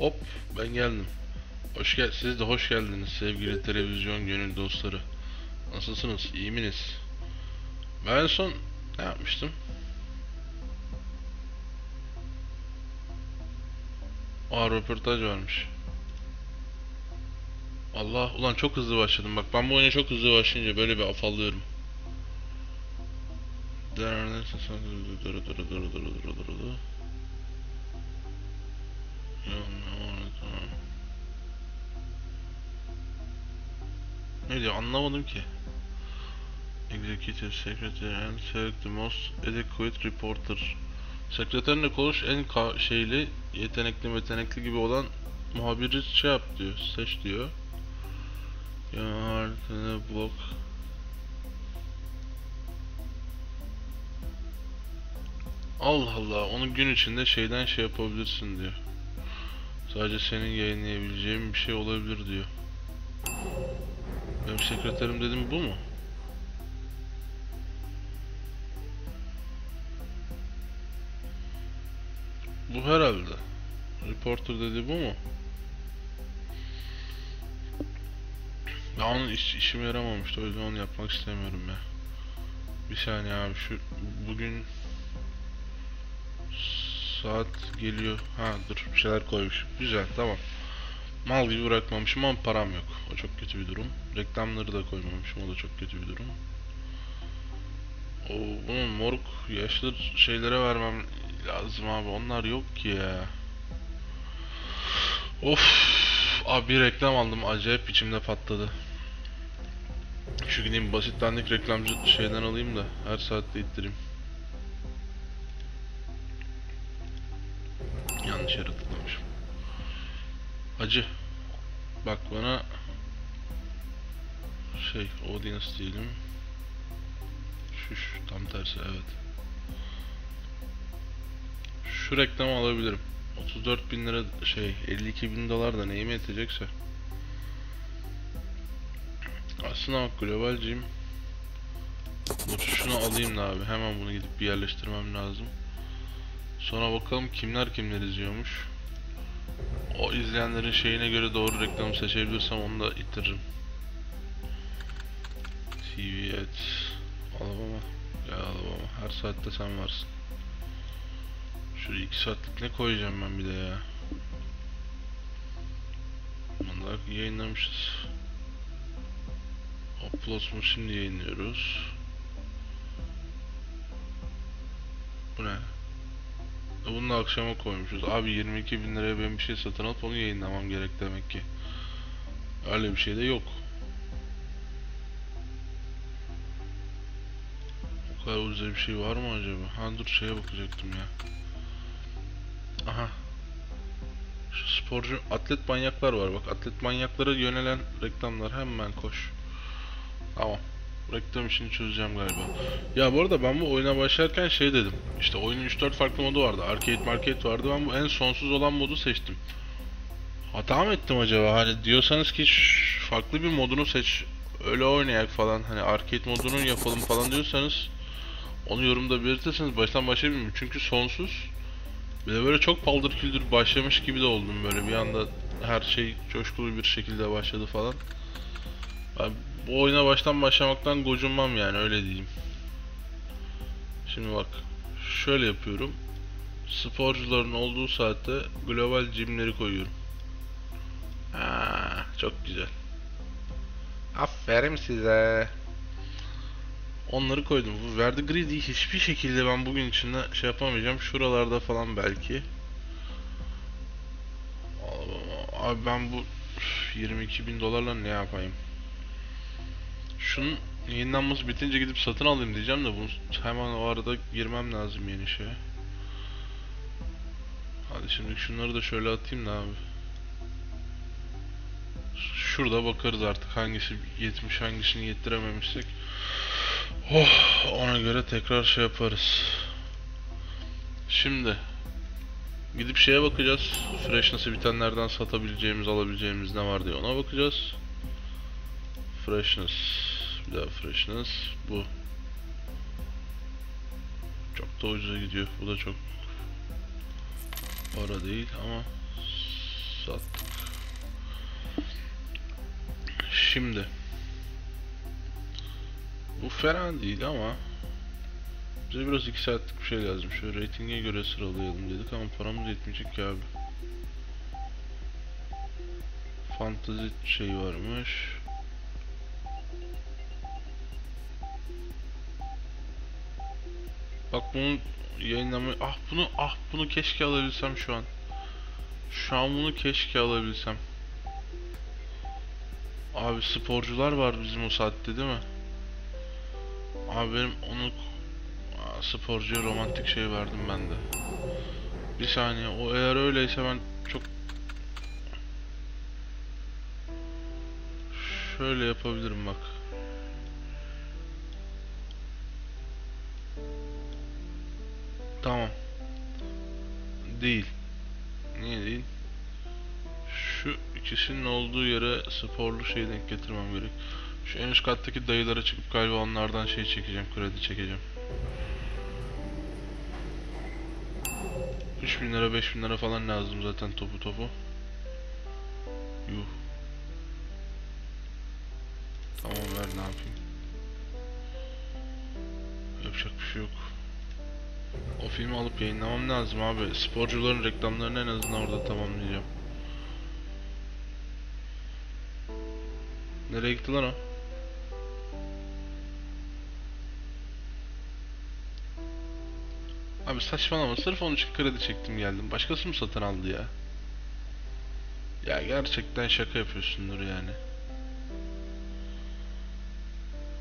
Hop ben geldim. Hoş gel siz de hoş geldiniz sevgili televizyon gönül dostları. Nasılsınız? İyi misiniz? Ben en son ne yapmıştım? Aa röportaj varmış. Allah ulan çok hızlı başladım. Bak ben bu oyuna çok hızlı başlayınca böyle bir afallıyorum. Ne diyor anlamadım ki. Executive Secretary and select the most adequate reporter. Sekreterinle konuş en şeyli, yetenekli yetenekli gibi olan muhabiri şey yap diyor, seç diyor. Ya blok. Allah Allah, onu gün içinde şeyden şey yapabilirsin diyor. Sadece senin yayınlayabileceğin bir şey olabilir diyor. Benim sekreterim dedim bu mu? Bu herhalde. Reporter dedi bu mu? Ya onun iş, işime yaramamıştı o yüzden onu yapmak istemiyorum ya. Bir saniye abi şu bugün saat geliyor. Ha dur bir şeyler koymuş. Güzel tamam. Mal gibi bırakmamışım ama param yok. O çok kötü bir durum. Reklamları da koymamışım. O da çok kötü bir durum. O bunun moruk yaşlı şeylere vermem lazım abi. Onlar yok ki ya. Of. Abi bir reklam aldım. Acayip içimde patladı. Şu gideyim basit dandik reklamcı şeyden alayım da her saatte ittireyim. Yanlış yere tıklamışım. Hacı. Bak bana şey audience diyelim. Şu, şu tam tersi evet. Şu reklamı alabilirim. 34 bin lira şey 52 bin dolar da neyime yetecekse. Aslında bak globalciyim. Dur şunu alayım da abi. Hemen bunu gidip bir yerleştirmem lazım. Sonra bakalım kimler kimler izliyormuş. O izleyenlerin şeyine göre doğru reklamı seçebilirsem onu da ittiririm. TV et. Alabama. Ya Alabama. Her saatte sen varsın. Şuraya 2 saatlik ne koyacağım ben bir de ya. Bunlar yayınlamışız. Uploads'u şimdi yayınlıyoruz. Bu ne? Bunu da akşama koymuşuz. Abi 22 bin liraya ben bir şey satın alıp onu yayınlamam gerek demek ki. Öyle bir şey de yok. O kadar ucuz bir şey var mı acaba? Ha dur şeye bakacaktım ya. Aha. Şu sporcu atlet manyaklar var bak. Atlet manyaklara yönelen reklamlar hemen koş. Tamam. Reklam işini çözeceğim galiba. Ya bu arada ben bu oyuna başlarken şey dedim. İşte oyunun 3-4 farklı modu vardı. Arcade market vardı. Ben bu en sonsuz olan modu seçtim. Hata mı ettim acaba? Hani diyorsanız ki "Şş, farklı bir modunu seç. Öyle oynayak falan. Hani arcade modunu yapalım falan diyorsanız onu yorumda belirtirseniz baştan başlayabilirim. Çünkü sonsuz. Bir de böyle çok paldır küldür başlamış gibi de oldum böyle bir anda her şey coşkulu bir şekilde başladı falan. Ben bu oyuna baştan başlamaktan gocunmam yani öyle diyeyim. Şimdi bak şöyle yapıyorum. Sporcuların olduğu saatte global jimleri koyuyorum. Ha, çok güzel. Aferin size. Onları koydum. Bu Verdigridi'yi hiçbir şekilde ben bugün içinde şey yapamayacağım. Şuralarda falan belki. Abi ben bu 22 bin dolarla ne yapayım? Şunun yayınlanması bitince gidip satın alayım diyeceğim de bunu hemen o arada girmem lazım yeni şeye. Hadi şimdi şunları da şöyle atayım da abi. Şurada bakarız artık hangisi yetmiş hangisini yettirememişsek. Oh, ona göre tekrar şey yaparız. Şimdi gidip şeye bakacağız. Freshness'ı bitenlerden satabileceğimiz, alabileceğimiz ne var diye ona bakacağız. Freshness. Bir daha freshness. Bu. Çok da ucuza gidiyor. Bu da çok para değil ama Sattık. Şimdi. Bu fena değil ama bize biraz 2 saatlik bir şey lazım. Şöyle reytinge göre sıralayalım dedik ama paramız yetmeyecek ki abi. Fantezi şey varmış. Bak bunu yayınlamayı... Ah bunu ah bunu keşke alabilsem şu an. Şu an bunu keşke alabilsem. Abi sporcular var bizim o saatte değil mi? Abi benim onu sporcuya romantik şey verdim ben de. Bir saniye o eğer öyleyse ben çok Şöyle yapabilirim bak. Tamam. Değil. Niye değil? Şu ikisinin olduğu yere sporlu şey denk getirmem gerek. Şu en üst kattaki dayılara çıkıp galiba onlardan şey çekeceğim, kredi çekeceğim. 3000 lira 5000 lira falan lazım zaten topu topu. Yuh. Tamam ver ne yapayım. Yapacak bir şey yok. O filmi alıp yayınlamam lazım abi. Sporcuların reklamlarını en azından orada tamamlayacağım. Nereye gitti lan o? Abi saçmalama sırf onun için kredi çektim geldim. Başkası mı satın aldı ya? Ya gerçekten şaka yapıyorsundur yani.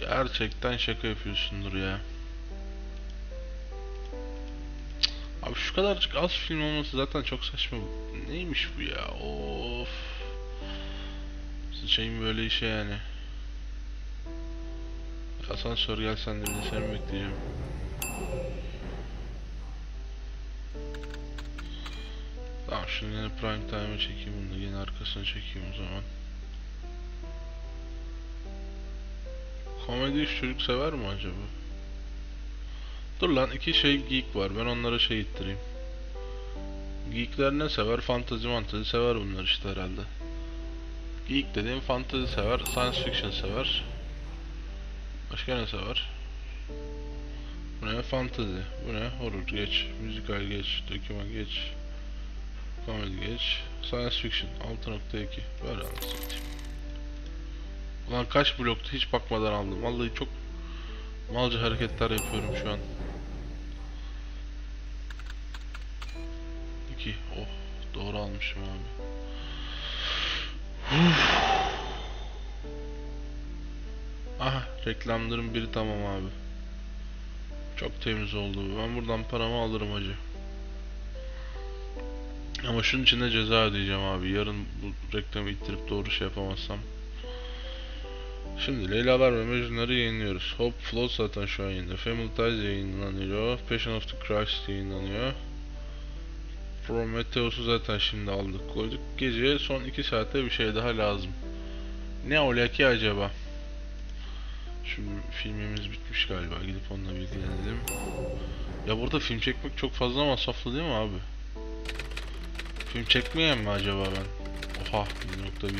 Gerçekten şaka yapıyorsundur ya. Abi şu kadarcık az film olması zaten çok saçma. Neymiş bu ya? Of. Sıçayım böyle işe yani. Asansör gel sen de seni bekleyeceğim. Tamam şimdi yine prime time'a çekeyim bunu yine arkasına çekeyim o zaman. Komedi iş çocuk sever mi acaba? Dur lan iki şey geek var ben onlara şey ittireyim. Geekler ne sever? Fantazi mantazi sever bunlar işte herhalde. Geek dediğim fantazi sever, science fiction sever. Başka ne sever? Bu ne? Fantazi. Bu ne? Horror geç. Müzikal geç. Doküman geç. Komedi geç. Science fiction 6.2. Böyle anlatayım. Ulan kaç bloktu hiç bakmadan aldım. Vallahi çok malca hareketler yapıyorum şu an. 2. Oh doğru almışım abi. Aha reklamların biri tamam abi. Çok temiz oldu. Ben buradan paramı alırım hacı. Ama şunun için de ceza ödeyeceğim abi. Yarın bu reklamı ittirip doğru şey yapamazsam. Şimdi Leylalar ve Mecnunları yayınlıyoruz. Hope Float zaten şu an yayında. Family Ties yayınlanıyor. Passion of the Christ yayınlanıyor. Prometheus'u zaten şimdi aldık koyduk. Gece son 2 saatte bir şey daha lazım. Ne ola ki acaba? Şu filmimiz bitmiş galiba. Gidip onunla bilgilenelim. Ya burada film çekmek çok fazla masraflı değil mi abi? Film çekmeyen mi acaba ben? Oha 7.1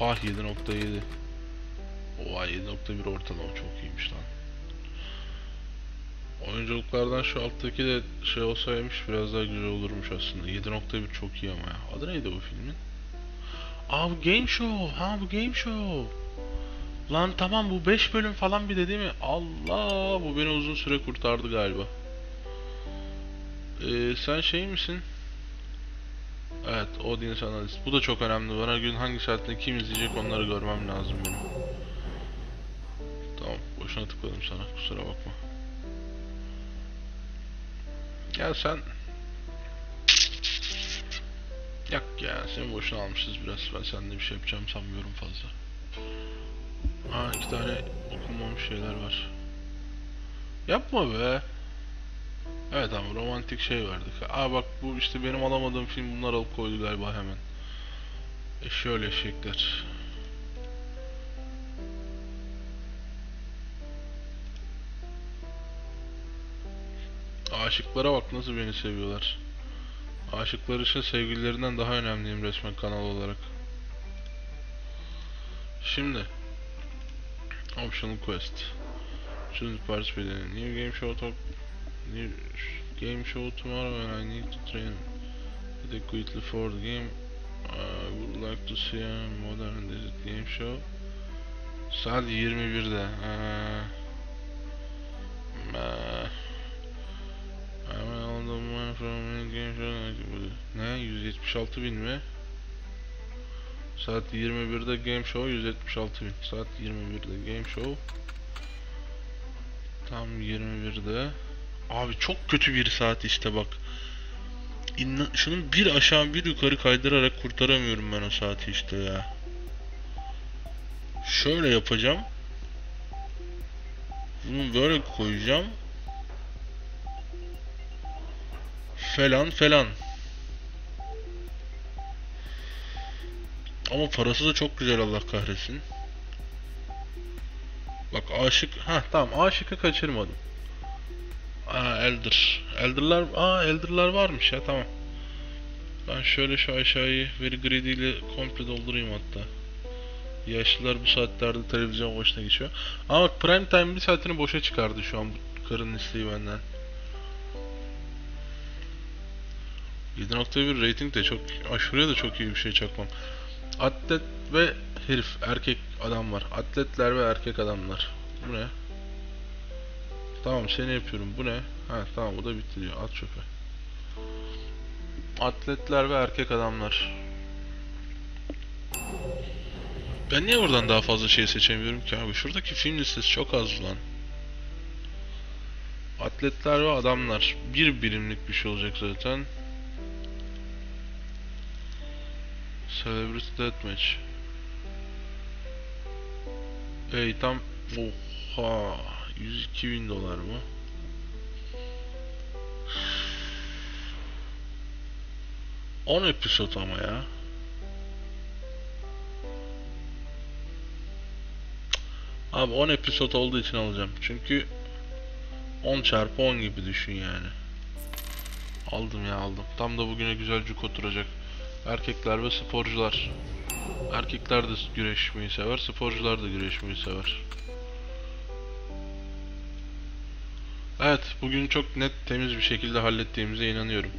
Oha 7.7 Oha 7.1 ortalama çok iyiymiş lan. Oyunculuklardan şu alttaki de şey olsaymış biraz daha güzel olurmuş aslında. 7.1 çok iyi ama ya. Adı neydi bu filmin? Aa bu Game Show. Ha bu Game Show. Lan tamam bu 5 bölüm falan bir de değil mi? Allah bu beni uzun süre kurtardı galiba. Ee, sen şey misin? Evet, audience analyst. Bu da çok önemli. Bana gün hangi saatte kim izleyecek onları görmem lazım benim. Tamam, boşuna tıkladım sana. Kusura bakma. Ya sen... Yak ya, seni boşuna almışız biraz. Ben seninle bir şey yapacağım sanmıyorum fazla. Ha, iki tane okunmamış şeyler var. Yapma be. Evet ama romantik şey verdik. Aa bak bu işte benim alamadığım film bunlar alıp koydu galiba hemen. E şöyle eşekler. Aşıklara bak nasıl beni seviyorlar. Aşıklar için sevgililerinden daha önemliyim resmen kanal olarak. Şimdi Optional Quest Choose to participate in a new game show talk New game show tomorrow and I need to train adequately for the game I would like to see a modern desert game show Saat 21'de ha. Ne? 176 bin mi? Saat 21'de game show 176 bin. Saat 21'de game show. Tam 21'de. Abi çok kötü bir saat işte bak. İnna, şunun bir aşağı bir yukarı kaydırarak kurtaramıyorum ben o saati işte ya. Şöyle yapacağım. Bunu böyle koyacağım. Falan falan. Ama parası da çok güzel Allah kahretsin. Bak aşık ha tamam aşıkı kaçırmadım. Aa Elder. Elder'lar aa Elder'lar varmış ya tamam. Ben şöyle şu aşağıyı Very Greedy ile komple doldurayım hatta. Yaşlılar bu saatlerde televizyon başına geçiyor. Ama bak prime time bir saatini boşa çıkardı şu an bu karının isteği benden. 7.1 rating de çok aşırıya da çok iyi bir şey çakmam. Atlet ve herif erkek adam var. Atletler ve erkek adamlar. Bu ne? Tamam seni yapıyorum. Bu ne? Ha tamam bu da bitti diyor. At çöpe. Atletler ve erkek adamlar. Ben niye buradan daha fazla şey seçemiyorum ki abi? Şuradaki film listesi çok az lan. Atletler ve adamlar. Bir birimlik bir şey olacak zaten. Celebrity Deathmatch. Ey tam oha 102 bin dolar mı? On episod ama ya. Abi 10 episod olduğu için alacağım. Çünkü 10 çarpı 10 gibi düşün yani. Aldım ya aldım. Tam da bugüne güzel cuk oturacak. Erkekler ve sporcular. Erkekler de güreşmeyi sever, sporcular da güreşmeyi sever. Evet, bugün çok net, temiz bir şekilde hallettiğimize inanıyorum.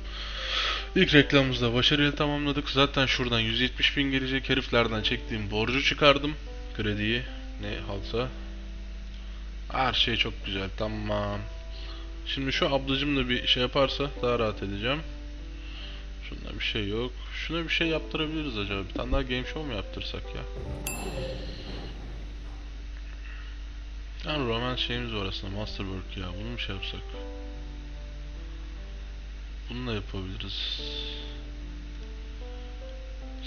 İlk reklamımızı da başarıyla tamamladık. Zaten şuradan 170 bin gelecek heriflerden çektiğim borcu çıkardım. Krediyi, ne halsa. Her şey çok güzel, tamam. Şimdi şu ablacım da bir şey yaparsa daha rahat edeceğim. Şunda bir şey yok. Şuna bir şey yaptırabiliriz acaba. Bir tane daha game show mu yaptırsak ya? Yani roman şeyimiz var aslında. Masterwork ya. Bunu mu şey yapsak? Bunu da yapabiliriz.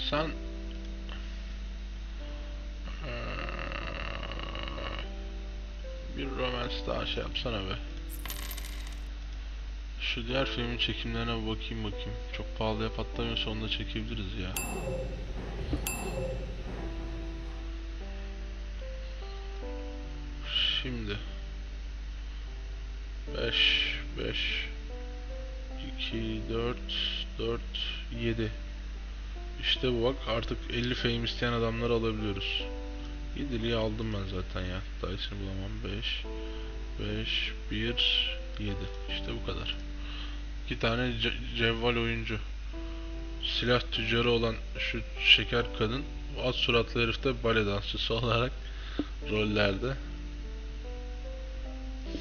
Sen bir romans daha şey yapsana be. Şu diğer filmin çekimlerine bakayım bakayım. Çok pahalıya patlamıyorsa onu da çekebiliriz ya. Şimdi 5 5 2 4 4 7 İşte bu bak artık 50 fame isteyen adamları alabiliyoruz. 7'liyi aldım ben zaten ya. Daha bulamam. 5 5 1 7 İşte bu kadar. İki tane ce- cevval oyuncu. Silah tüccarı olan şu şeker kadın, az suratlı herif de bale dansçısı olarak rollerde.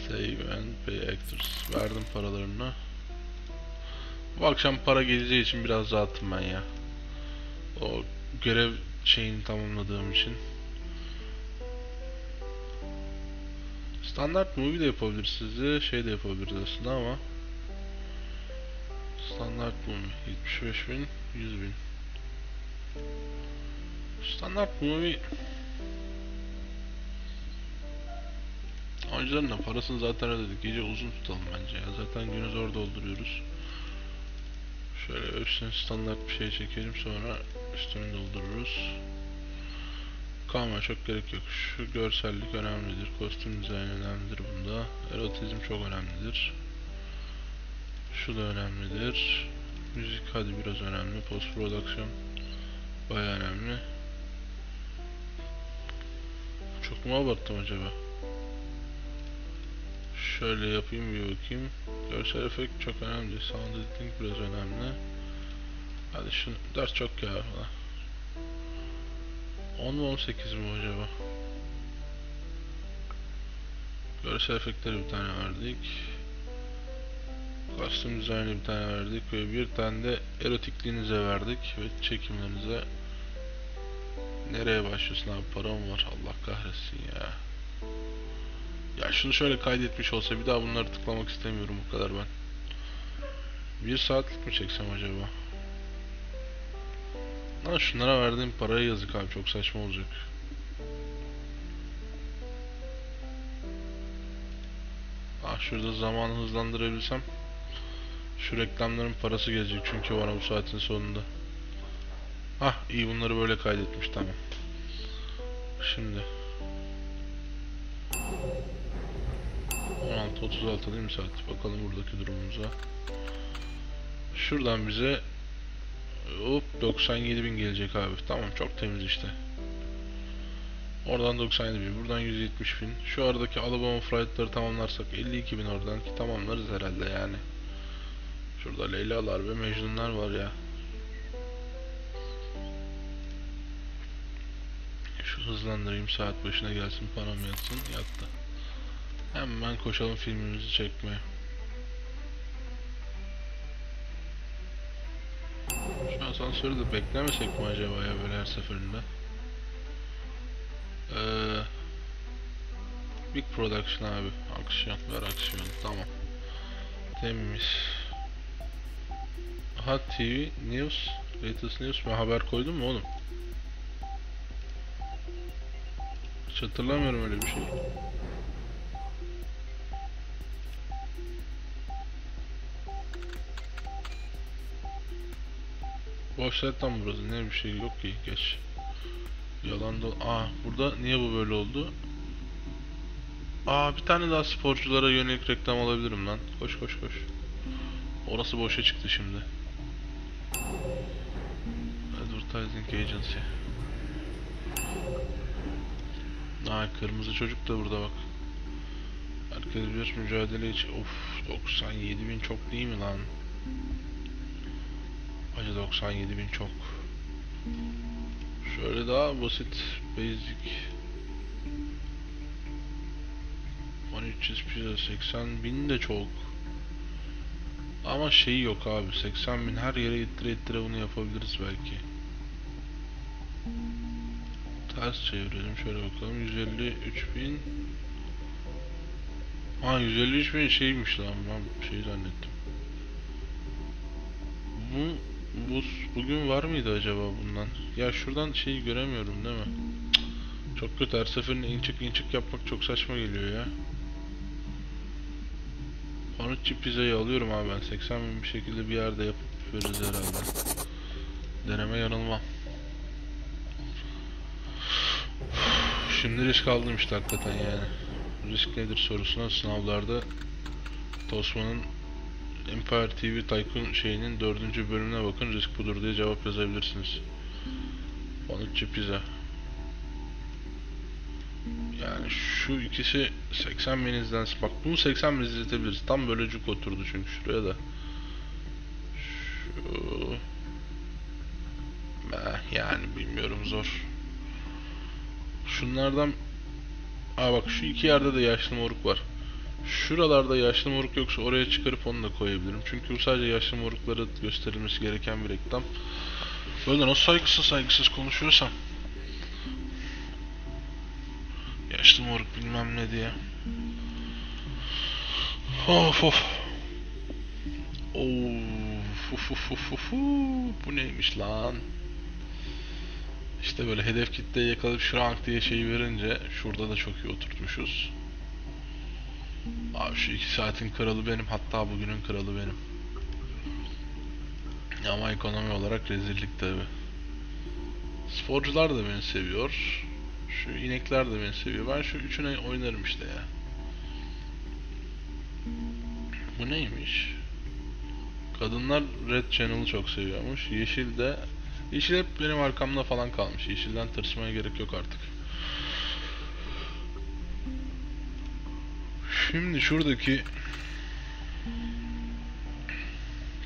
Save and pay actors. Verdim paralarını. Bu akşam para geleceği için biraz rahatım ben ya. O görev şeyini tamamladığım için. Standart movie de yapabiliriz size, şey de yapabiliriz aslında ama Standart movie 75 bin, 100 bin. Standart movie Oyuncuların da parasını zaten ödedik. Gece uzun tutalım bence ya. Zaten günü zor dolduruyoruz. Şöyle üstüne standart bir şey çekelim sonra üstünü doldururuz. Kalma çok gerek yok. Şu görsellik önemlidir. Kostüm dizaynı önemlidir bunda. Erotizm çok önemlidir. Şu da önemlidir. Müzik hadi biraz önemli. Post prodüksiyon bayağı önemli. Çok mu abarttım acaba? Şöyle yapayım bir bakayım. Görsel efekt çok önemli. Sound editing biraz önemli. Hadi şunu ders çok ya. 10 mu 18 mi acaba? Görsel efektleri bir tane verdik. Custom design'e bir tane verdik ve bir tane de erotikliğinize verdik ve çekimlerinize. Nereye başlıyorsun abi? Param var. Allah kahretsin ya. Ya şunu şöyle kaydetmiş olsa bir daha bunları tıklamak istemiyorum bu kadar ben. Bir saatlik mi çeksem acaba? Lan şunlara verdiğim paraya yazık abi. Çok saçma olacak. Ah şurada zamanı hızlandırabilsem Şu reklamların parası gelecek çünkü bana bu saatin sonunda Ah iyi bunları böyle kaydetmiş tamam. Şimdi 16.36 değil mi saat? Bakalım buradaki durumumuza. Şuradan bize hop 97.000 gelecek abi. Tamam çok temiz işte. Oradan 97.000, buradan 170.000. Şu aradaki Alabama flight'ları tamamlarsak 52.000 oradan ki tamamlarız herhalde yani. Şurada Leyla'lar ve Mecnunlar var ya. Şu hızlandırayım saat başına gelsin param yatsın yattı. Hemen koşalım filmimizi çekmeye. Şu asansörü beklemesek mi acaba ya böyle her seferinde? Ee, Big Production abi. Aksiyon ver aksiyon. Tamam. Temiz. Aha TV News. Latest News. Ben haber koydum mu oğlum? Hiç hatırlamıyorum öyle bir şey. Boş zaten burası. Ne bir şey yok ki. Geç. Yalan da... Aa burada niye bu böyle oldu? Aa bir tane daha sporculara yönelik reklam alabilirim lan. Koş koş koş. Orası boşa çıktı şimdi. Advertising Agency. Aa kırmızı çocuk da burada bak. Herkes bir mücadele için. Of 97 bin çok değil mi lan? Acı 97 bin çok. Şöyle daha basit basic 1300 pizza 80 bin de çok. Ama şeyi yok abi 80 bin her yere ittire ittire bunu yapabiliriz belki. Ters çevirelim şöyle bakalım. 153 bin. Ha 153 bin şeymiş lan. Ben şey zannettim. Bu, bu bugün var mıydı acaba bundan? Ya şuradan şeyi göremiyorum değil mi? Çok kötü. Her seferinde inçik inçik yapmak çok saçma geliyor ya. Panutçi pizzayı alıyorum abi ben. 80 bin bir şekilde bir yerde yapıp veririz herhalde. Deneme yanılmam Şimdi risk aldım işte hakikaten yani. Risk nedir sorusuna sınavlarda Tosman'ın Empire TV Tycoon şeyinin dördüncü bölümüne bakın risk budur diye cevap yazabilirsiniz. Balıkçı pizza. Yani şu ikisi 80 binizden bak bunu 80 bin izletebiliriz. Tam böyle cuk oturdu çünkü şuraya da. Şu yani bilmiyorum zor. Şunlardan Aa bak şu iki yerde de yaşlı moruk var. Şuralarda yaşlı moruk yoksa oraya çıkarıp onu da koyabilirim. Çünkü bu sadece yaşlı moruklara gösterilmesi gereken bir reklam. Böyle nasıl saygısız saygısız konuşuyorsam. Yaşlı moruk bilmem ne diye. Of of. Of of of of of. Bu neymiş lan? İşte böyle hedef kitleyi yakalayıp şrank diye şey verince şurada da çok iyi oturtmuşuz. Abi şu iki saatin kralı benim hatta bugünün kralı benim. Ama ekonomi olarak rezillik tabi. Sporcular da beni seviyor. Şu inekler de beni seviyor. Ben şu üçüne oynarım işte ya. Bu neymiş? Kadınlar Red Channel'ı çok seviyormuş. Yeşil de Yeşil hep benim arkamda falan kalmış. Yeşilden tırsmaya gerek yok artık. Şimdi şuradaki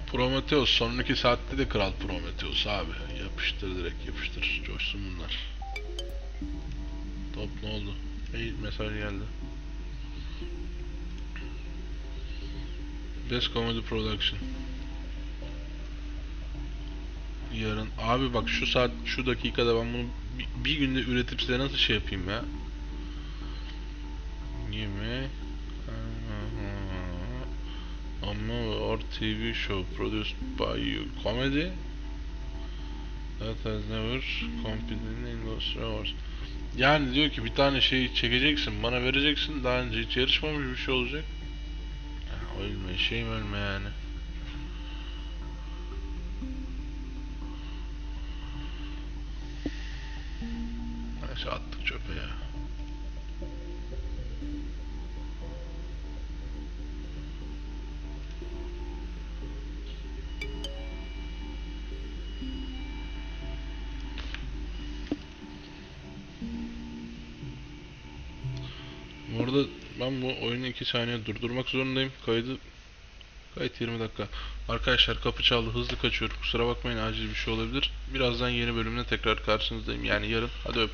Prometheus sonraki saatte de Kral Prometheus abi. Yapıştır direkt yapıştır. Coşsun bunlar. Top ne oldu? Hey, mesaj geldi. Best Comedy Production. Yarın. Abi bak şu saat, şu dakikada ben bunu bir, bir günde üretip size nasıl şey yapayım ya? Yemek. Ama or TV show produced by you. Comedy that has never competed in industry awards. Yani diyor ki bir tane şey çekeceksin, bana vereceksin. Daha önce hiç yarışmamış bir şey olacak. Ölme, şeyim ölme yani. Neyse attık çöpe ya. Bu arada ben bu oyunu 2 saniye durdurmak zorundayım. Kaydı kayıt 20 dakika. Arkadaşlar kapı çaldı. Hızlı kaçıyorum. Kusura bakmayın acil bir şey olabilir. Birazdan yeni bölümle tekrar karşınızdayım. Yani yarın. Hadi öp.